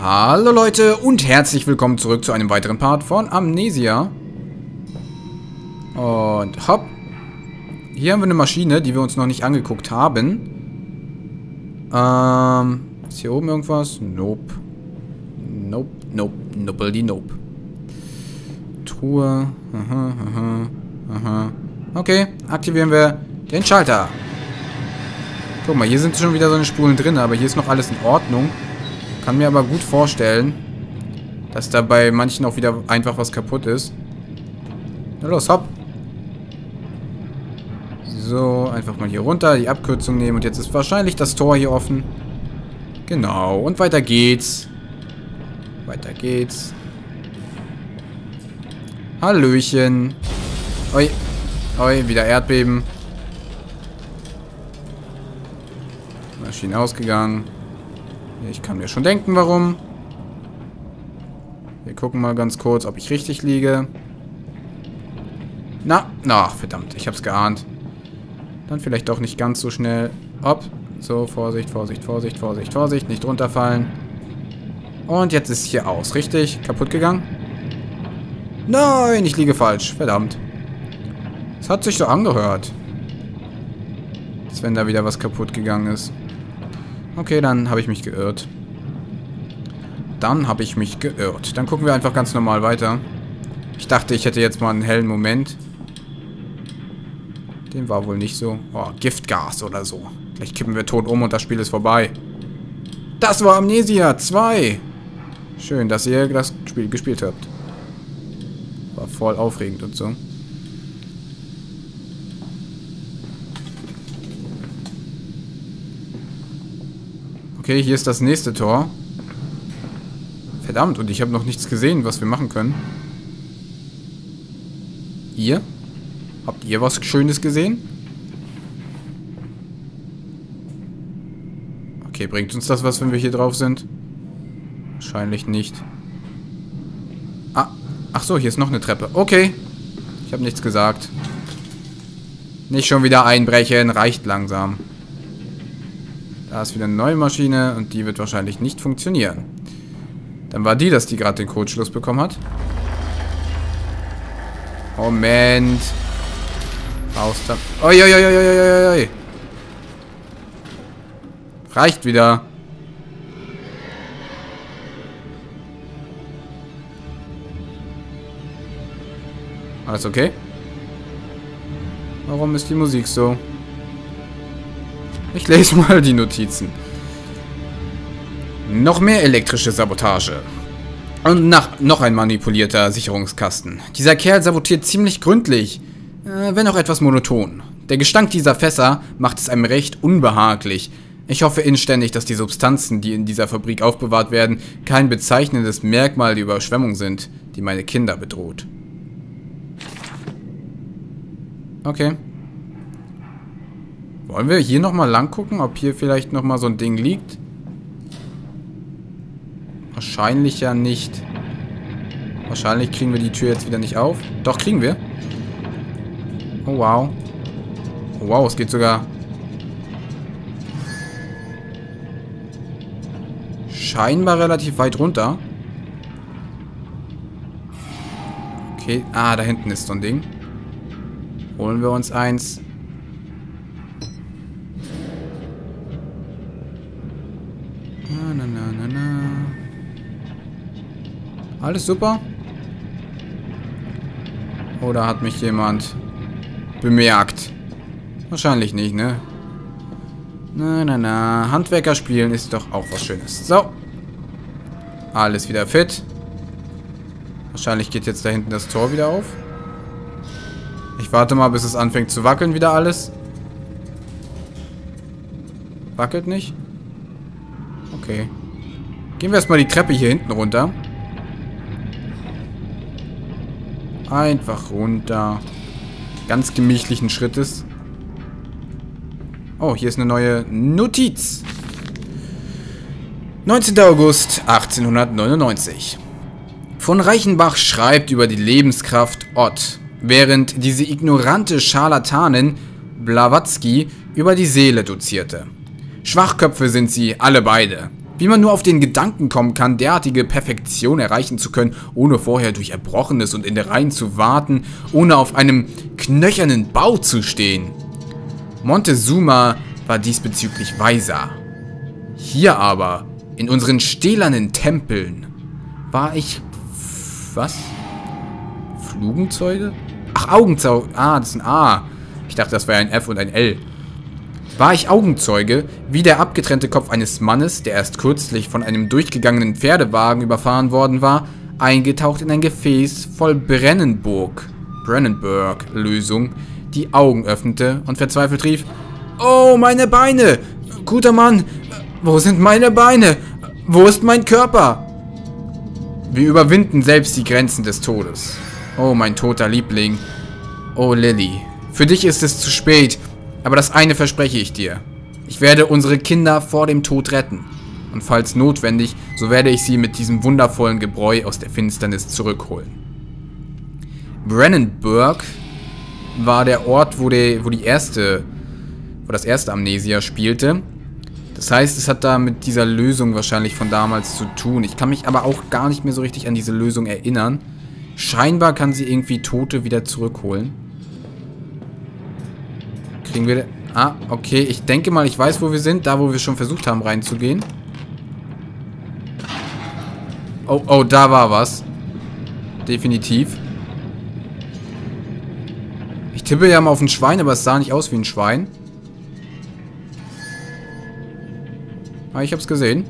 Hallo Leute und herzlich willkommen zurück zu einem weiteren Part von Amnesia. Und hopp. Hier haben wir eine Maschine, die wir uns noch nicht angeguckt haben. Ähm, ist hier oben irgendwas? Nope. Nope, nope, nobody nope. Truhe. Aha, aha, aha. Okay, aktivieren wir den Schalter. Guck mal, hier sind schon wieder so eine Spulen drin, aber hier ist noch alles in Ordnung. Kann mir aber gut vorstellen, dass da bei manchen auch wieder einfach was kaputt ist. Na los, hopp. So, einfach mal hier runter, die Abkürzung nehmen. Und jetzt ist wahrscheinlich das Tor hier offen. Genau, und weiter geht's. Weiter geht's. Hallöchen. Oi. Oi, wieder Erdbeben. Maschine ausgegangen. Ich kann mir schon denken, warum. Wir gucken mal ganz kurz, ob ich richtig liege. Na, na, verdammt, ich hab's geahnt. Dann vielleicht doch nicht ganz so schnell. Hopp. So, Vorsicht, Vorsicht, Vorsicht, Vorsicht, Vorsicht. Nicht runterfallen. Und jetzt ist hier aus, richtig? Kaputt gegangen? Nein, ich liege falsch. Verdammt. Es hat sich so angehört. Als wenn da wieder was kaputt gegangen ist. Okay, dann habe ich mich geirrt. Dann habe ich mich geirrt. Dann gucken wir einfach ganz normal weiter. Ich dachte, ich hätte jetzt mal einen hellen Moment. Dem war wohl nicht so. Oh, Giftgas oder so. Vielleicht kippen wir tot um und das Spiel ist vorbei. Das war Amnesia 2. Schön, dass ihr das Spiel gespielt habt. War voll aufregend und so. Okay, hier ist das nächste Tor. Verdammt, und ich habe noch nichts gesehen, was wir machen können. Ihr? Habt ihr was Schönes gesehen? Okay, bringt uns das was, wenn wir hier drauf sind? Wahrscheinlich nicht. Ah, ach so, hier ist noch eine Treppe. Okay, ich habe nichts gesagt. Nicht schon wieder einbrechen, reicht langsam. Da ist wieder eine neue Maschine und die wird wahrscheinlich nicht funktionieren. Dann war die, dass die gerade den Codeschluss bekommen hat. Moment. Raus da. Uiuiuiuiuiui. Reicht wieder. Alles okay? Warum ist die Musik so? Ich lese mal die Notizen. Noch mehr elektrische Sabotage. Und nach, noch ein manipulierter Sicherungskasten. Dieser Kerl sabotiert ziemlich gründlich, äh, wenn auch etwas monoton. Der Gestank dieser Fässer macht es einem recht unbehaglich. Ich hoffe inständig, dass die Substanzen, die in dieser Fabrik aufbewahrt werden, kein bezeichnendes Merkmal der Überschwemmung sind, die meine Kinder bedroht. Okay. Wollen wir hier nochmal lang gucken, ob hier vielleicht nochmal so ein Ding liegt? Wahrscheinlich ja nicht. Wahrscheinlich kriegen wir die Tür jetzt wieder nicht auf. Doch, kriegen wir. Oh, wow. Oh, wow, es geht sogar... Scheinbar relativ weit runter. Okay, ah, da hinten ist so ein Ding. Holen wir uns eins. Na, na, na, na, Alles super? Oder hat mich jemand bemerkt? Wahrscheinlich nicht, ne? Na, na, na. Handwerker spielen ist doch auch was Schönes. So. Alles wieder fit. Wahrscheinlich geht jetzt da hinten das Tor wieder auf. Ich warte mal, bis es anfängt zu wackeln wieder alles. Wackelt nicht? Okay. Gehen wir erstmal die Treppe hier hinten runter. Einfach runter. Ganz gemächlichen Schrittes. Oh, hier ist eine neue Notiz. 19. August 1899. Von Reichenbach schreibt über die Lebenskraft Ott, während diese ignorante Scharlatanin Blavatsky über die Seele dozierte. Schwachköpfe sind sie, alle beide. Wie man nur auf den Gedanken kommen kann, derartige Perfektion erreichen zu können, ohne vorher durch Erbrochenes und Innereien zu warten, ohne auf einem knöchernen Bau zu stehen. Montezuma war diesbezüglich weiser. Hier aber, in unseren stählernen Tempeln, war ich... Was? Flugenzeuge? Ach, Augenzeuge. Ah, das ist ein A. Ich dachte, das wäre ein F und ein L. War ich Augenzeuge, wie der abgetrennte Kopf eines Mannes, der erst kürzlich von einem durchgegangenen Pferdewagen überfahren worden war, eingetaucht in ein Gefäß voll Brennenburg, Brennenburg-Lösung, die Augen öffnete und verzweifelt rief, Oh, meine Beine! Guter Mann, wo sind meine Beine? Wo ist mein Körper? Wir überwinden selbst die Grenzen des Todes. Oh, mein toter Liebling. Oh, Lilly. Für dich ist es zu spät, aber das eine verspreche ich dir. Ich werde unsere Kinder vor dem Tod retten. Und falls notwendig, so werde ich sie mit diesem wundervollen Gebräu aus der Finsternis zurückholen. Brennenburg war der Ort, wo, die, wo die erste, wo das erste Amnesia spielte. Das heißt, es hat da mit dieser Lösung wahrscheinlich von damals zu tun. Ich kann mich aber auch gar nicht mehr so richtig an diese Lösung erinnern. Scheinbar kann sie irgendwie Tote wieder zurückholen. Kriegen wir... Ah, okay. Ich denke mal, ich weiß, wo wir sind. Da, wo wir schon versucht haben, reinzugehen. Oh, oh, da war was. Definitiv. Ich tippe ja mal auf ein Schwein, aber es sah nicht aus wie ein Schwein. Ah, ich hab's gesehen.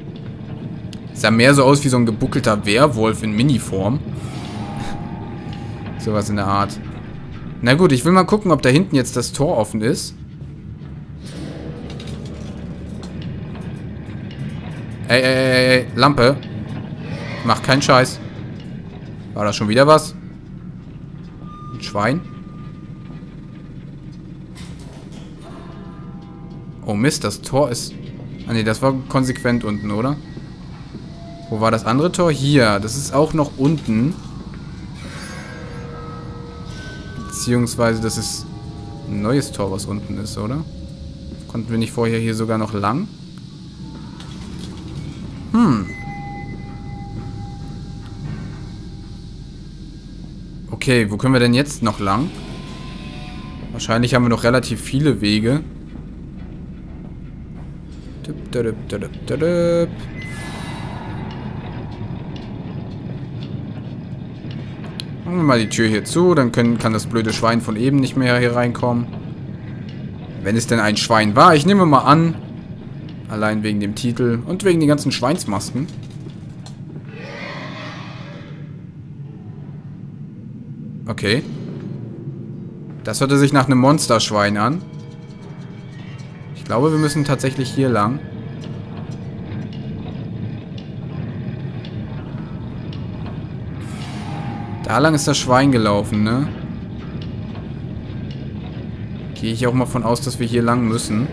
Sah mehr so aus wie so ein gebuckelter Werwolf in Miniform. Sowas in der Art. Na gut, ich will mal gucken, ob da hinten jetzt das Tor offen ist. Ey, ey, ey, ey, Lampe. Mach keinen Scheiß. War da schon wieder was? Ein Schwein? Oh Mist, das Tor ist... Ah ne, das war konsequent unten, oder? Wo war das andere Tor? Hier. Das ist auch noch unten. Beziehungsweise das ist ein neues Tor, was unten ist, oder? Konnten wir nicht vorher hier sogar noch lang? Hm. Okay, wo können wir denn jetzt noch lang? Wahrscheinlich haben wir noch relativ viele Wege. Machen wir mal die Tür hier zu, dann können, kann das blöde Schwein von eben nicht mehr hier reinkommen. Wenn es denn ein Schwein war. Ich nehme mal an, allein wegen dem Titel und wegen den ganzen Schweinsmasken. Okay. Das hörte sich nach einem Monsterschwein an. Ich glaube, wir müssen tatsächlich hier lang. Da lang ist das Schwein gelaufen, ne? Gehe ich auch mal von aus, dass wir hier lang müssen.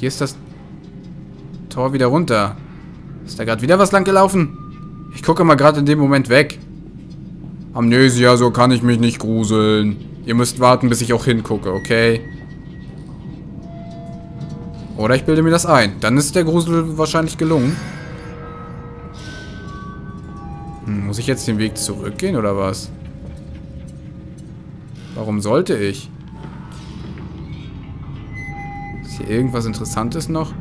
Hier ist das Tor wieder runter. Ist da gerade wieder was lang gelaufen? Ich gucke mal gerade in dem Moment weg. Amnesia, so kann ich mich nicht gruseln. Ihr müsst warten, bis ich auch hingucke, okay? Oder ich bilde mir das ein. Dann ist der Grusel wahrscheinlich gelungen. Hm, muss ich jetzt den Weg zurückgehen oder was? Warum sollte ich? Irgendwas Interessantes noch?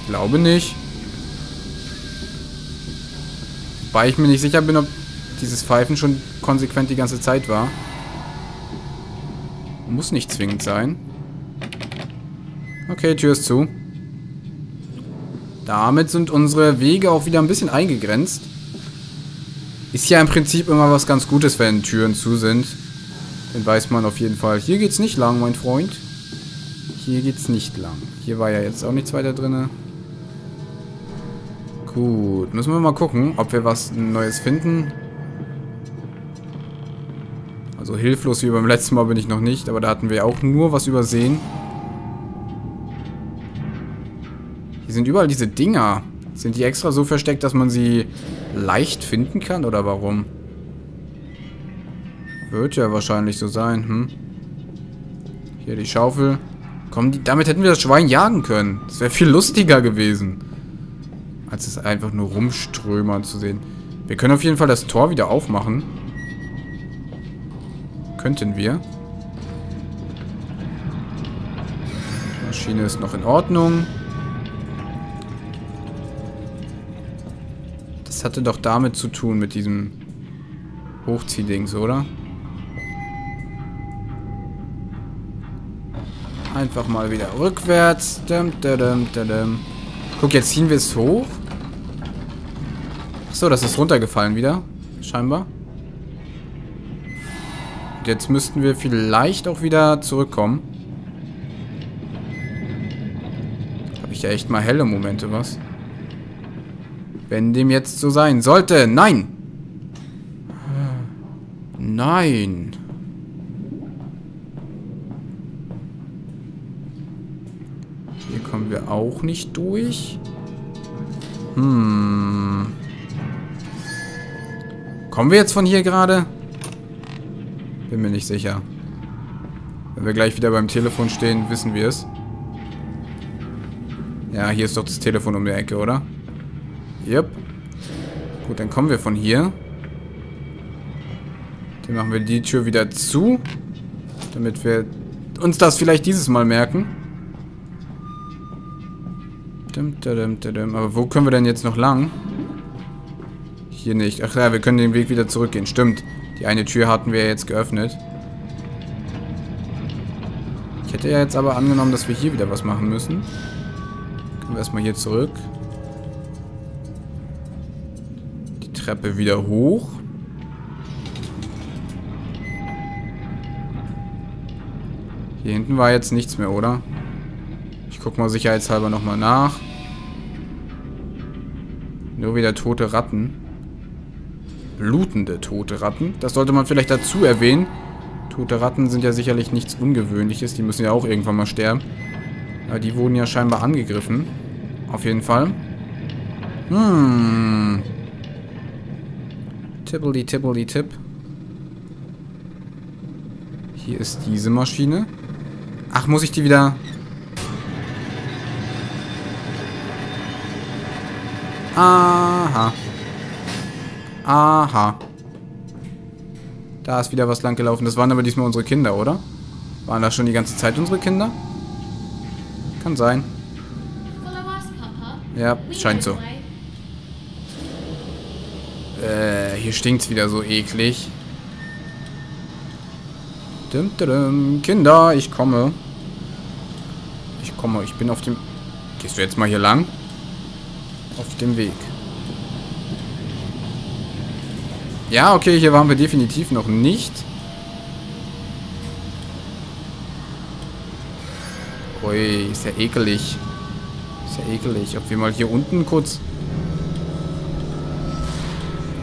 Ich glaube nicht. Wobei ich mir nicht sicher bin, ob dieses Pfeifen schon konsequent die ganze Zeit war. Muss nicht zwingend sein. Okay, Tür ist zu. Damit sind unsere Wege auch wieder ein bisschen eingegrenzt. Ist ja im Prinzip immer was ganz Gutes, wenn Türen zu sind. Dann weiß man auf jeden Fall. Hier geht's nicht lang, mein Freund. Hier geht's nicht lang. Hier war ja jetzt auch nichts weiter drin. Gut, müssen wir mal gucken, ob wir was Neues finden. So hilflos wie beim letzten Mal bin ich noch nicht, aber da hatten wir auch nur was übersehen. Hier sind überall diese Dinger. Sind die extra so versteckt, dass man sie leicht finden kann, oder warum? Wird ja wahrscheinlich so sein, hm? Hier die Schaufel. Komm, die, damit hätten wir das Schwein jagen können. Das wäre viel lustiger gewesen. Als es einfach nur rumströmern zu sehen. Wir können auf jeden Fall das Tor wieder aufmachen. Könnten wir. Die Maschine ist noch in Ordnung. Das hatte doch damit zu tun, mit diesem Hochziehdings, oder? Einfach mal wieder rückwärts. Dum, dum, dum, Guck, jetzt ziehen wir es hoch. Achso, das ist runtergefallen wieder. Scheinbar. Und jetzt müssten wir vielleicht auch wieder zurückkommen. Habe ich ja echt mal helle Momente, was? Wenn dem jetzt so sein sollte. Nein! Nein! Hier kommen wir auch nicht durch. Hm. Kommen wir jetzt von hier gerade? Bin mir nicht sicher. Wenn wir gleich wieder beim Telefon stehen, wissen wir es. Ja, hier ist doch das Telefon um die Ecke, oder? Yep. Gut, dann kommen wir von hier. Dann machen wir die Tür wieder zu. Damit wir uns das vielleicht dieses Mal merken. Aber wo können wir denn jetzt noch lang? Hier nicht. Ach ja, wir können den Weg wieder zurückgehen. Stimmt. Die eine Tür hatten wir jetzt geöffnet. Ich hätte ja jetzt aber angenommen, dass wir hier wieder was machen müssen. Können wir erstmal hier zurück. Die Treppe wieder hoch. Hier hinten war jetzt nichts mehr, oder? Ich guck mal sicherheitshalber nochmal nach. Nur wieder tote Ratten. Blutende tote Ratten. Das sollte man vielleicht dazu erwähnen. Tote Ratten sind ja sicherlich nichts Ungewöhnliches. Die müssen ja auch irgendwann mal sterben. Aber die wurden ja scheinbar angegriffen. Auf jeden Fall. Hm. Tippeldi, tippeldi, tipp. Hier ist diese Maschine. Ach, muss ich die wieder... Aha. Aha. Da ist wieder was lang gelaufen. Das waren aber diesmal unsere Kinder, oder? Waren das schon die ganze Zeit unsere Kinder? Kann sein. Ja, scheint so. Äh, hier stinkt's wieder so eklig. Dum, dum, Kinder, ich komme. Ich komme, ich bin auf dem... Gehst du jetzt mal hier lang? Auf dem Weg. Ja, okay, hier waren wir definitiv noch nicht. Ui, ist ja ekelig. Ist ja ekelig. Ob wir mal hier unten kurz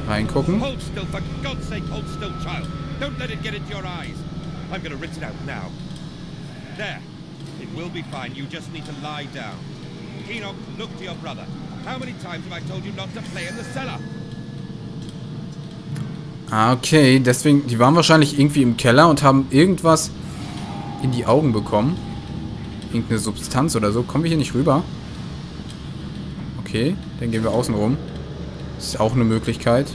reingucken. Hold still, for God's sake, hold still, child. Don't let it get into your eyes. I'm gonna rinse it out now. There. It will be fine. You just need to lie down. Enoch, look to your brother. How many times have I told you not to play in the cellar? Ah, okay. Deswegen, die waren wahrscheinlich irgendwie im Keller und haben irgendwas in die Augen bekommen. Irgendeine Substanz oder so. Kommen wir hier nicht rüber? Okay, dann gehen wir außen rum. Ist auch eine Möglichkeit.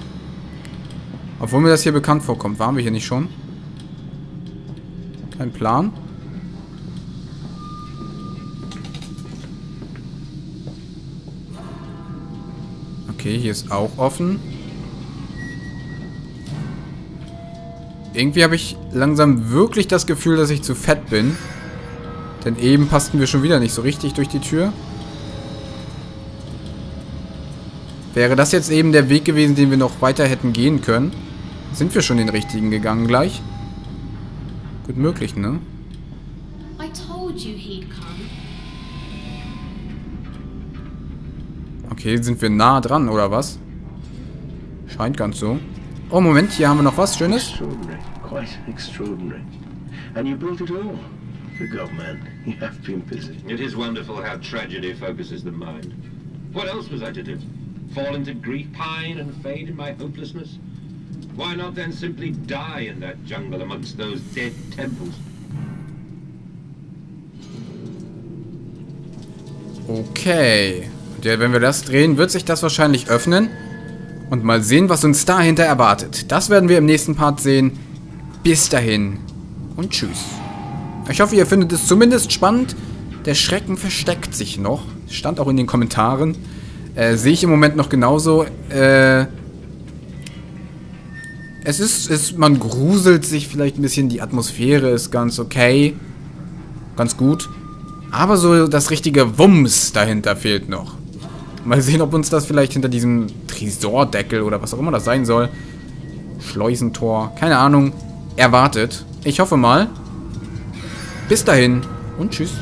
Obwohl mir das hier bekannt vorkommt. Waren wir hier nicht schon? Kein Plan. Okay, hier ist auch offen. Irgendwie habe ich langsam wirklich das Gefühl, dass ich zu fett bin. Denn eben passten wir schon wieder nicht so richtig durch die Tür. Wäre das jetzt eben der Weg gewesen, den wir noch weiter hätten gehen können? Sind wir schon den richtigen gegangen gleich? Gut möglich, ne? Okay, sind wir nah dran, oder was? Scheint ganz so. Oh, Moment, hier haben wir noch was Schönes. Extraordinary, quite extraordinary. And you built it all. Good God, man, you have been busy. It is wonderful how tragedy focuses the mind. What else was I to do? Fall into grief, pine and fade in my hopelessness? Why not then simply die in that jungle amongst those dead temples? Okay. Ja, wenn wir das drehen, wird sich das wahrscheinlich öffnen. Und mal sehen, was uns dahinter erwartet. Das werden wir im nächsten Part sehen. Bis dahin und tschüss. Ich hoffe, ihr findet es zumindest spannend. Der Schrecken versteckt sich noch. Stand auch in den Kommentaren. Äh, Sehe ich im Moment noch genauso. Äh, es ist, es, man gruselt sich vielleicht ein bisschen. Die Atmosphäre ist ganz okay. Ganz gut. Aber so das richtige Wumms dahinter fehlt noch. Mal sehen, ob uns das vielleicht hinter diesem Tresordeckel oder was auch immer das sein soll. Schleusentor, keine Ahnung, erwartet. Ich hoffe mal. Bis dahin und tschüss.